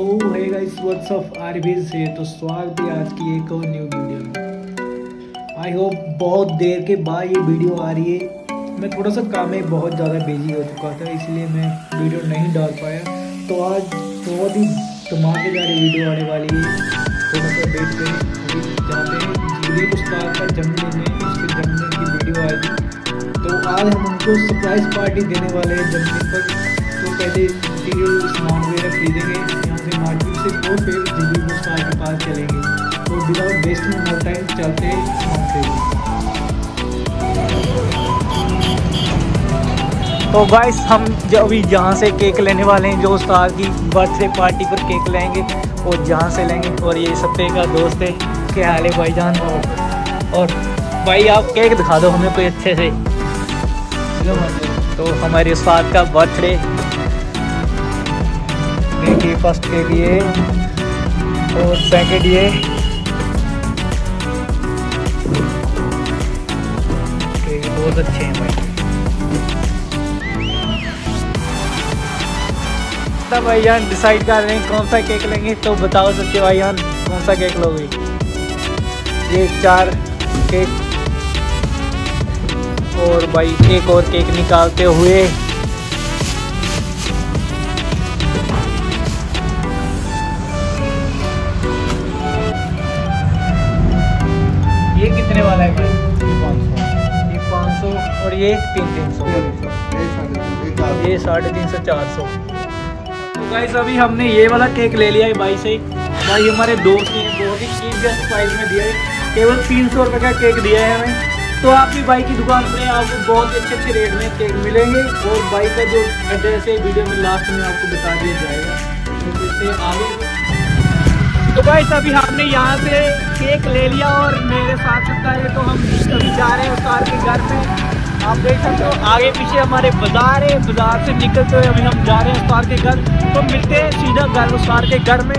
ओ है guys what's of आरबीज से तो स्वागत है आज की एक और न्यू वीडियो में। आई होप बहुत देर के बाद ये वीडियो आ रही है। मैं थोड़ा सा काम में बहुत ज़्यादा बिज़ी हो चुका था, इसलिए मैं वीडियो नहीं डाल पाया। तो आज बहुत ही धमाकेदार वीडियो आने वाली है। थोड़ा सा वेट करें जाते हैं। जगदीप उस्ताद का जन्मदिन है उसके जन्मदिन की वीडियो आएगी तो आज हम उनको सरप्राइज़ पार्टी देने वाले हैं जन्मदिन पर। तो पहले मटीरियल सामान वगैरह खरीदेंगे यहाँ से मार्केट से और फिर दिल्ली को स्टार के पास चलेंगे। तो विदाउट वेस्टिंग मोर टाइम चलते हैं सामान खरीदेंगे तो गाइस हम जो अभी जहाँ से केक लेने वाले हैं जो उस्ताद की बर्थडे पार्टी पर केक लेंगे और जहाँ से लेंगे। और ये सत्ते का दोस्त है क्या हाल है भाईजान? और भाई आप केक दिखा दो हमें कोई अच्छे से। तो हमारे उस्ताद का बर्थडे देखिए फ़र्स्ट केक ये और सेकंड ये। बहुत अच्छे हैं भाई। तब भाईजान डिसाइड कर रहे हैं कौन सा केक लेंगे तो बताओ सच्चे भाईजान कौन सा केक लोगे? ये चार केक और भाई एक और केक निकालते हुए ये तीन तीन सौ। ये साढ़े तीन सौ, चार सौ। तो गाइस अभी हमने ये वाला केक ले लिया है भाई से। भाई, हमारे दोस्त ने बहुत ही जस्ट प्राइस में दिया है। केवल तीन सौ रुपये का केक दिया है हमें। तो आप भी बाइक की दुकान पर आपको बहुत अच्छे अच्छे रेट में केक मिलेंगे। और बाइक का जो एड्रेस है वीडियो में लास्ट में आपको बता दिया जाएगा। तो आगे तो गाइस अभी हमने यहाँ से केक ले लिया और मेरे साथ सकता है तो हम अभी जा रहे हैं उस्ताद के घर में आप देख सकते हो आगे पीछे हमारे बाज़ार है, बाज़ार से निकलते हुए अभी हम जा रहे हैं उस्ताद के घर। तो मिलते हैं सीधा घर उस्ताद के घर में।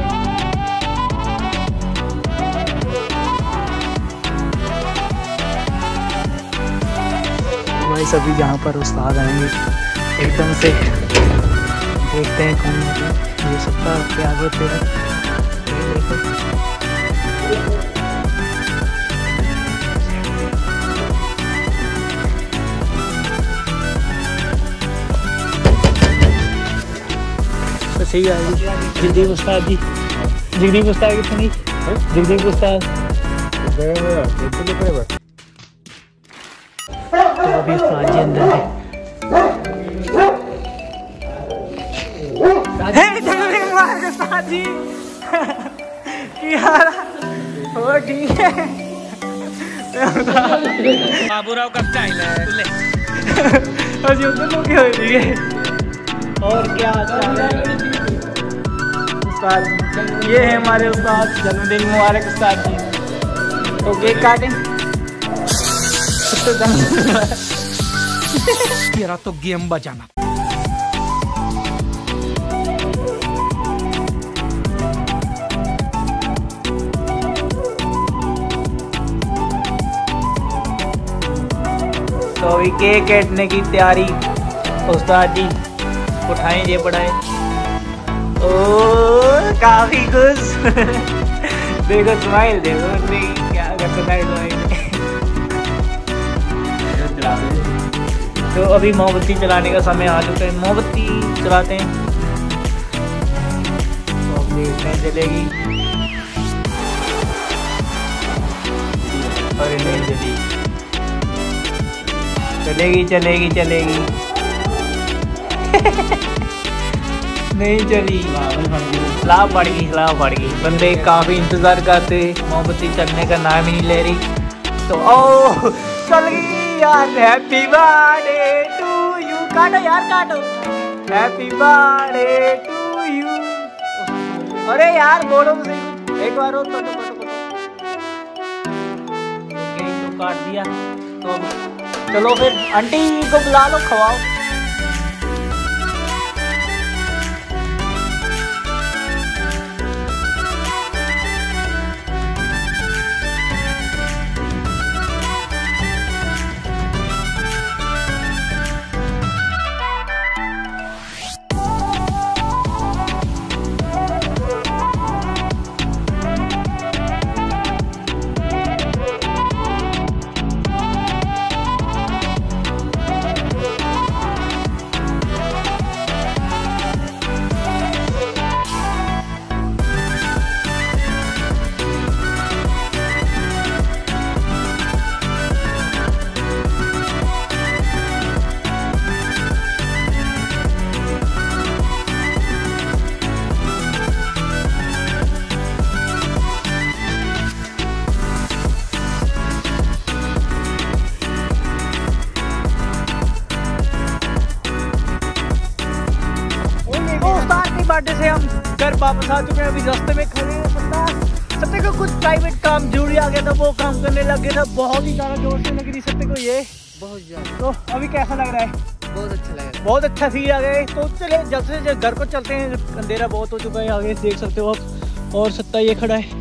सभी यहाँ पर उस्ताद आएँगे। एकदम से देखते हैं कौन ये सबका प्यार होते हैं। सही है। जगदीप उस्ताद जी। जगदीप उस्ताद कितनी जगदीप उस्ताद। तो अभी उस्ताद जी अंदर है। हे जगदीप उस्ताद जी यार वो ठीक है। बाबूराव का स्टाइल है। हो है और क्या चल रहा है? उस्ताद ये है हमारे उस्ताद जन्मदिन मुबारक उस्ताद जी। तो केक काटें। तेरा तो गेम बजाना। तो अभी केक काटने की तैयारी उस्ताद जी उठाएँ ये बढ़ाएँ ओ काफ़ी खुश। देखो स्माइल देखो नहीं, क्या तो अभी मोमबत्ती चलाने का समय आ चुका है। मोमबत्ती चलाते हैं। तो देखते हैं जलेगी। अरे नहीं जली चलेगी चलेगी चलेगी नहीं चली। सलाह पड़ गई सलाह पड़ गई। बंदे काफ़ी इंतज़ार करते, मोमबत्ती चलने का नाम ही नहीं ले रही। तो ओ चल गई यार हैप्पी बर्थडे टू यू काटो यार, काटो। हैप्पी बर्थडे टू यू अरे यार, बोलो तो सही एक बार और कटो कटो। ओके तो काट दिया। तो चलो फिर, आंटी को बुला लो, खवाओ। घर वापस आ चुके हैं। अभी रास्ते में खड़े हैं बंदा। सत्य को कुछ प्राइवेट काम ज़रूरी आ गया था वो काम करने लग गया था। बहुत ही ज़्यादा ज़ोर से लग रही सत्य को ये। बहुत ज़्यादा। तो अभी कैसा लग रहा है? बहुत अच्छा लगा बहुत अच्छा फील आ गया तो चले जल्द से जल्द घर को चलते हैं। अंधेरा बहुत हो चुका है आगे देख सकते हो आप। और सत्ता ये खड़ा है।